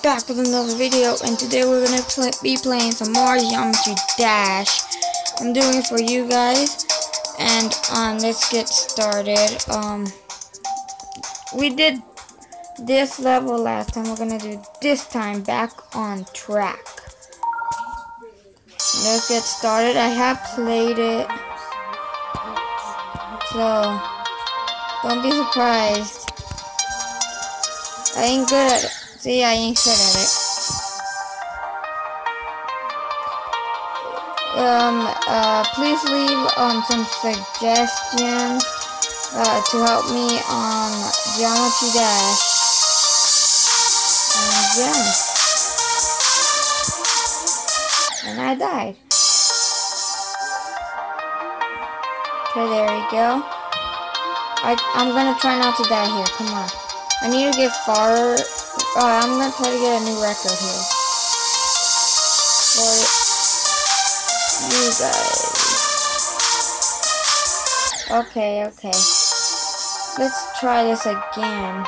back with another video and today we're gonna be playing some more Geometry Dash. I'm doing it for you guys and um let's get started. Um we did this level last time. We're gonna do this time back on track. Let's get started. I have played it. So don't be surprised. I ain't good at. See, I at it. Um, uh, please leave um, some suggestions uh, to help me on Geometry Dash. And yeah. And I died. Okay, there we go. I, I'm gonna try not to die here. Come on. I need to get far Oh, I'm gonna try to get a new record here. For you guys. Okay, okay. Let's try this again.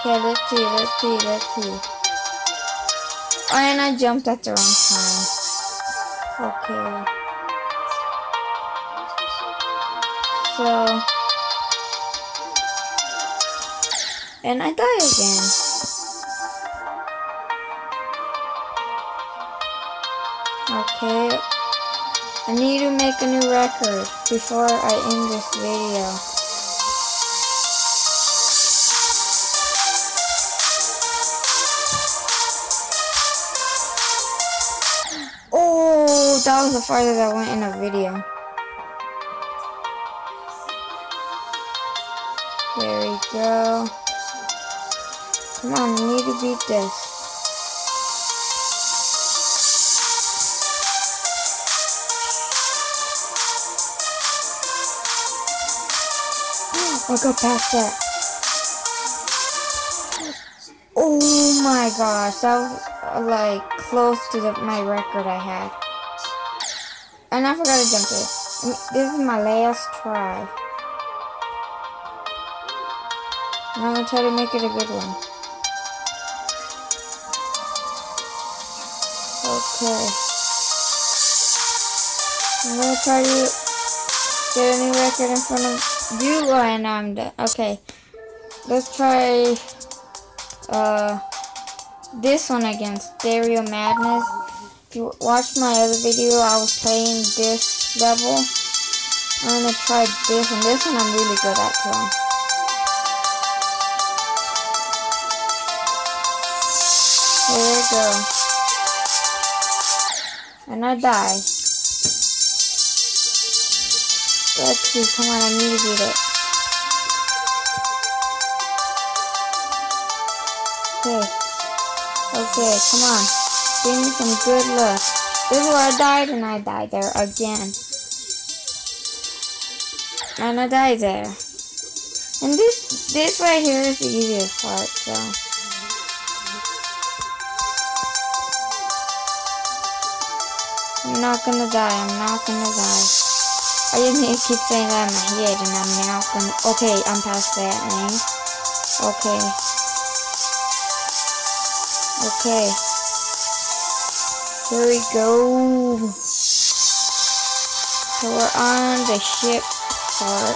Okay, let's see, let's see, let's see. Oh, and I jumped at the wrong time. Okay. So... And I die again. Okay. I need to make a new record before I end this video. Oh, that was the farthest I went in a video. There we go. Come on, I need to beat this. I got past that. Oh my gosh, that was uh, like close to the, my record I had. And I forgot to jump it. This is my last try. I'm gonna try to make it a good one. Okay. I'm gonna try to get a new record in front of you oh, and I'm dead. Okay. Let's try uh this one against Stereo Madness. If you watched my other video, I was playing this level. I'm gonna try this and this one I'm really good at too. Here we go. And I die. Let's see, come on, I need to beat it. Okay. Okay, come on. Give me some good luck. This is where I died and I died there again. And I died there. And this this right here is the easiest part, so I'm not gonna die, I'm not gonna die. I just need to keep saying that in my head and I'm not gonna okay, I'm past that name. Okay. Okay. Here we go. So we're on the ship part.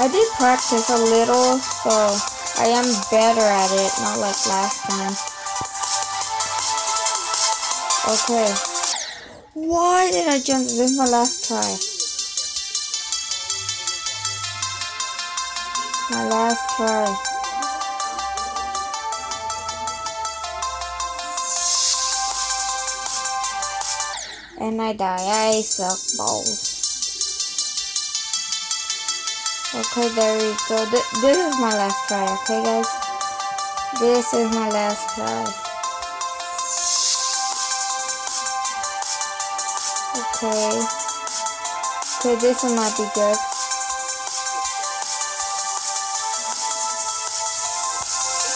I did practice a little, so I am better at it, not like last time. Okay. Why did I jump? This is my last try. My last try. And I die. I suck balls. Okay, there we go. Th this is my last try, okay guys? This is my last try. Okay. Okay, this one might be good.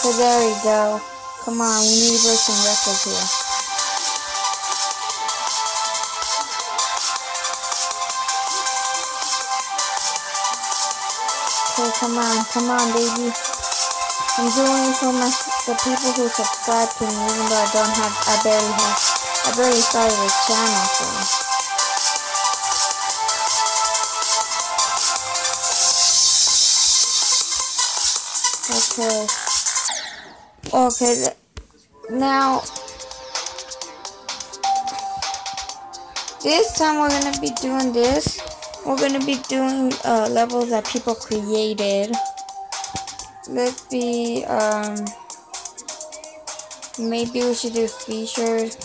So there we go. Come on, we need to break some records here. Okay, come on, come on, baby. I'm doing it for the people who subscribe to me, even though I don't have, I barely have, I barely started a channel, so. Okay. Okay. Now, this time we're gonna be doing this. We're gonna be doing uh, levels that people created. Let's be um. Maybe we should do featured.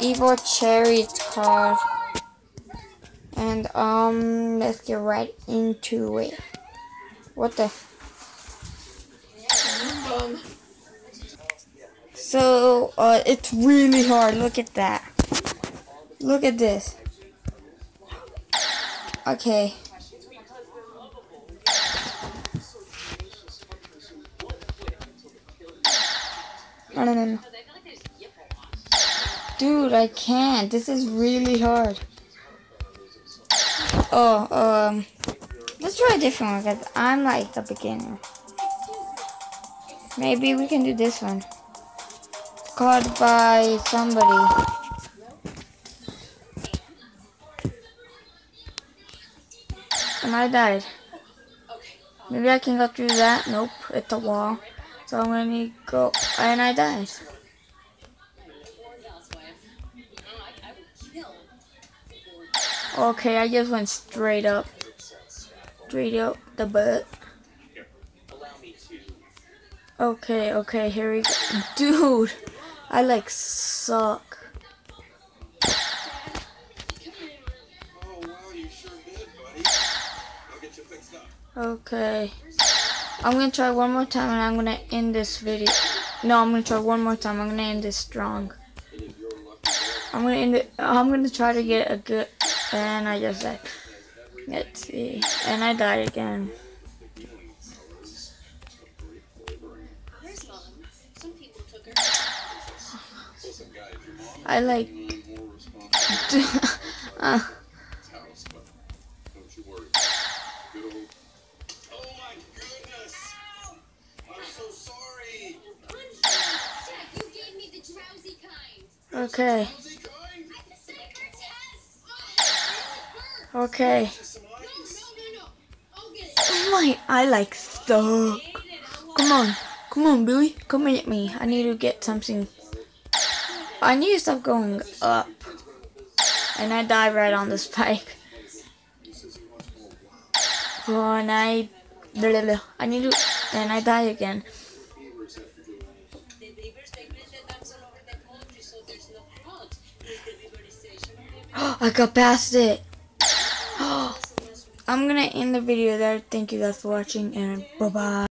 Evil Cherry card. And um, let's get right into it. What the? So, uh, it's really hard. Look at that. Look at this. Okay. No, no, no. Dude, I can't. This is really hard. Oh, um, let's try a different one because I'm like the beginner. Maybe we can do this one. called by somebody. And I died. Maybe I can go through that. Nope, it's a wall. So I'm gonna need to go. And I died. Okay, I just went straight up. Straight up the butt. Okay, okay, here we go. Dude, I like suck. Okay. I'm gonna try one more time and I'm gonna end this video. No, I'm gonna try one more time. I'm gonna end this strong. I'm gonna end it. I'm gonna try to get a good and I just died. Let's see. And I died again. I like. uh. Okay. Okay. Oh my, I like stuck. Come on. Come on, Billy. Come at me. I need to get something. I need to stop going up. And I die right on the spike. Oh, and I... I need to... And I die again. I got past it. I'm gonna end the video there. Thank you guys for watching and bye bye.